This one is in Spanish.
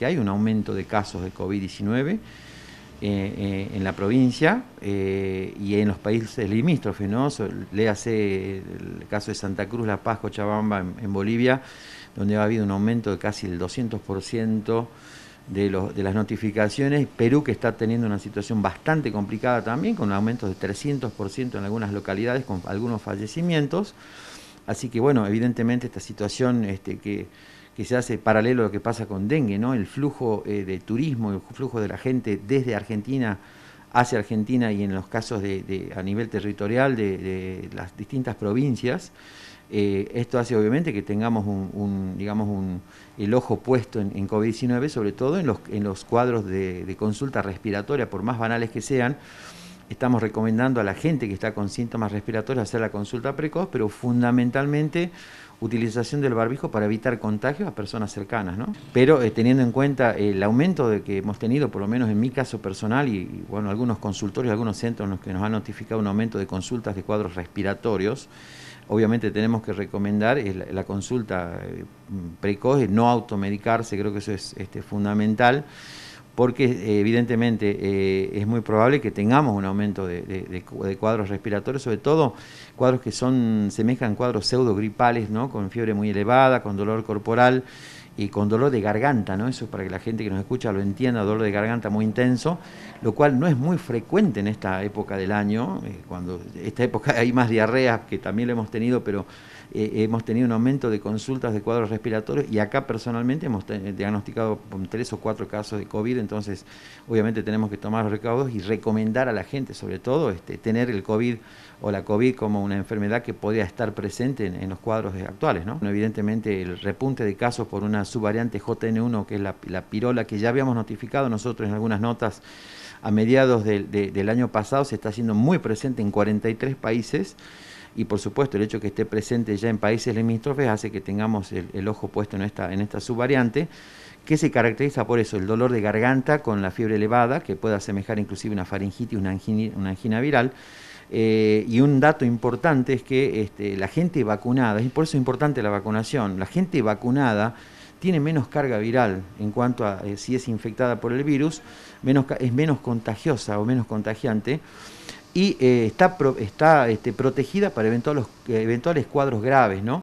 que hay un aumento de casos de COVID-19 en la provincia y en los países limítrofes, ¿no? Léase el caso de Santa Cruz, La Paz, Cochabamba, en Bolivia, donde ha habido un aumento de casi el 200% de, de las notificaciones. Perú que está teniendo una situación bastante complicada también, con un aumento de 300% en algunas localidades, con algunos fallecimientos. Así que bueno, evidentemente esta situación este, que, se hace paralelo a lo que pasa con dengue, ¿no? El flujo eh, de turismo, el flujo de la gente desde Argentina hacia Argentina y en los casos de, a nivel territorial de las distintas provincias, eh, esto hace obviamente que tengamos un, digamos un, el ojo puesto en, COVID-19, sobre todo en los, en los cuadros de, consulta respiratoria, por más banales que sean. Estamos recomendando a la gente que está con síntomas respiratorios hacer la consulta precoz, pero fundamentalmente utilización del barbijo para evitar contagios a personas cercanas. ¿no? Pero eh, teniendo en cuenta el aumento de que hemos tenido, por lo menos en mi caso personal, y, bueno, algunos consultorios, algunos centros en los que nos han notificado un aumento de consultas de cuadros respiratorios, obviamente tenemos que recomendar la, consulta eh, precoz, no automedicarse, creo que eso es este, fundamental, porque eh, evidentemente eh, es muy probable que tengamos un aumento de, cuadros respiratorios, sobre todo cuadros que son semejan cuadros pseudogripales, ¿no? con fiebre muy elevada, con dolor corporal y con dolor de garganta, ¿no? Eso es para que la gente que nos escucha lo entienda, dolor de garganta muy intenso, lo cual no es muy frecuente en esta época del año, eh, cuando esta época hay más diarrea, que también lo hemos tenido, pero eh, hemos tenido un aumento de consultas de cuadros respiratorios y acá personalmente hemos diagnosticado tres o cuatro casos de COVID, entonces obviamente tenemos que tomar los recaudos y recomendar a la gente, sobre todo, este, tener el COVID o la COVID como una enfermedad que podría estar presente en, los cuadros actuales. ¿no? Evidentemente el repunte de casos por una subvariante JN1, que es la, pirola que ya habíamos notificado nosotros en algunas notas a mediados del año pasado, se está haciendo muy presente en 43 países. Y por supuesto el hecho de que esté presente ya en países limítrofes hace que tengamos el, ojo puesto en esta, en esta subvariante que se caracteriza por eso, el dolor de garganta con la fiebre elevada, que puede asemejar inclusive una faringitis, una una angina viral, eh, y un dato importante es que este, la gente vacunada, y por eso es importante la vacunación, la gente vacunada tiene menos carga viral en cuanto a eh, si es infectada por el virus, es menos contagiosa o menos contagiante y eh, está, está este, protegida para eventuales, eventuales cuadros graves, ¿no?